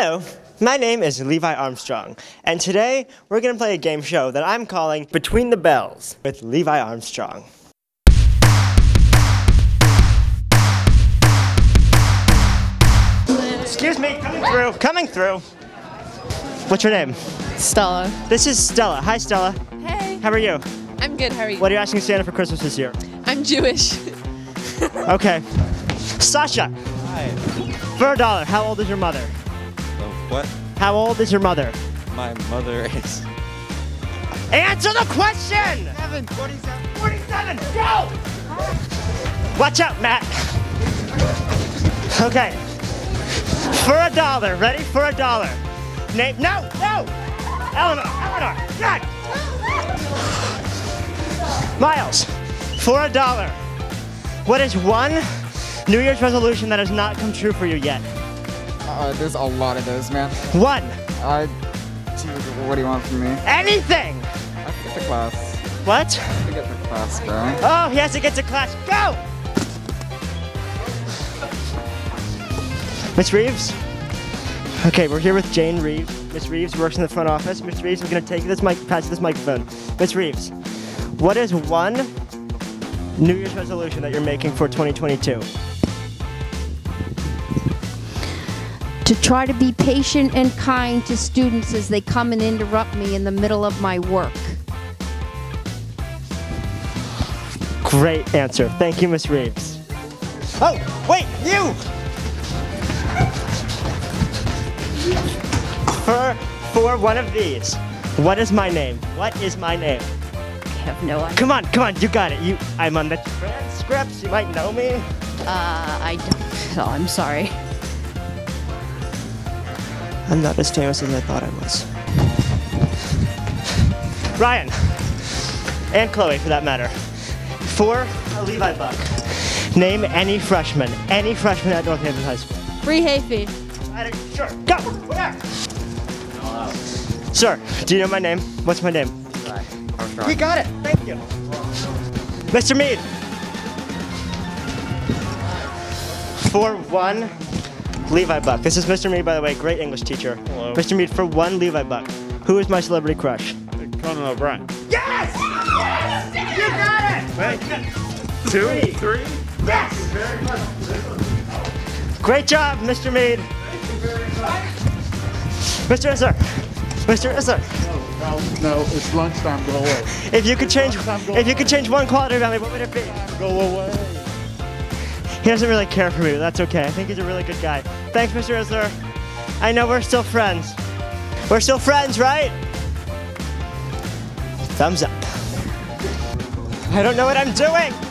Hello, my name is Levi Armstrong, and today we're going to play a game show that I'm calling Between the Bells with Levi Armstrong. Excuse me, coming through, coming through. What's your name? Stella. This is Stella. Hi, Stella. Hey. How are you? I'm good. How are you? What are you asking Santa for Christmas this year? I'm Jewish. Okay. Sasha, Hi. for a dollar, how old is your mother? What? How old is your mother? My mother is. Answer the question! 47. 47, go! Watch out, Matt. Okay. For a dollar, ready? For a dollar. Name, no, no! Eleanor, Eleanor, God! Miles, for a dollar, what is one New Year's resolution that has not come true for you yet? Uh, there's a lot of those, man. One, Uh, dude, what do you want from me? anything! I have to get to class. What? I have to get to class, bro. Oh, he has to get to class. Go! Miss Reeves? Okay, we're here with Jane Reeves. Miss Reeves works in the front office. Miss Reeves, I'm gonna take this mic, pass this microphone. Miss Reeves, what is one New Year's resolution that you're making for 2022? To try to be patient and kind to students as they come and interrupt me in the middle of my work. Great answer. Thank you, Miss Reeves. Oh, wait, you! For, for one of these, what is my name? What is my name? I have no idea. Come on, come on, you got it. You, I'm on the transcripts. You might know me. Uh, I don't. Oh, I'm sorry. I'm not as famous as I thought I was. Ryan, and Chloe, for that matter, for a Levi buck, name any freshman, any freshman at Northampton High School. Free hay feed. Alright, Sure, go. Where? Sir, do you know my name? What's my name? We got it. Thank you. Mr. Mead. For one Levi Buck. This is Mr. Mead, by the way, great English teacher. Hello. Mr. Mead, for one Levi Buck, who is my celebrity crush? Conan O'Brien. Yes! Yes! You got it! Two, three. Yes! Great job, Mr. Mead. Mr. Isser. Mr. Isser. No, no, it's lunchtime. Go away. If you could change, if you could change one quality about me, what would it be? Go away. He doesn't really care for me, but that's okay. I think he's a really good guy. Thanks, Mr. Isler. I know we're still friends. We're still friends, right? Thumbs up. I don't know what I'm doing.